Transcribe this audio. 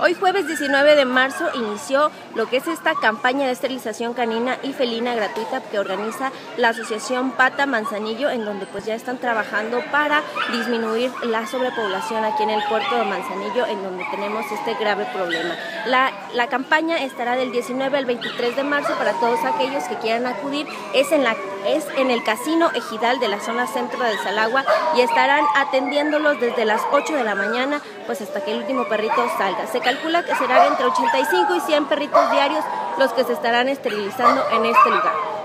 Hoy jueves 19 de marzo inició lo que es esta campaña de esterilización canina y felina gratuita que organiza la Asociación Pata Manzanillo, en donde pues ya están trabajando para disminuir la sobrepoblación aquí en el puerto de Manzanillo, en donde tenemos este grave problema. La, la campaña estará del 19 al 23 de marzo para todos aquellos que quieran acudir. Es en, la, es en el Casino Ejidal de la zona centro de Salagua y estarán atendiéndolos desde las 8 de la mañana pues hasta que el último perrito salga. Calcula que serán entre 85 y 100 perritos diarios los que se estarán esterilizando en este lugar.